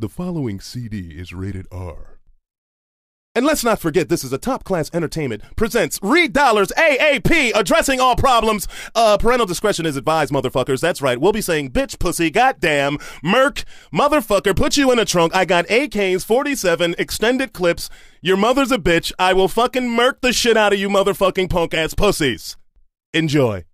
The following CD is rated R. And let's not forget, this is a top class entertainment presents Reed Dollaz AAP, addressing all problems. Uh, parental discretion is advised, motherfuckers. That's right. We'll be saying bitch, pussy, goddamn, merc, motherfucker, put you in a trunk. I got AKs, 47, extended clips. Your mother's a bitch. I will fucking merc the shit out of you motherfucking punk ass pussies. Enjoy.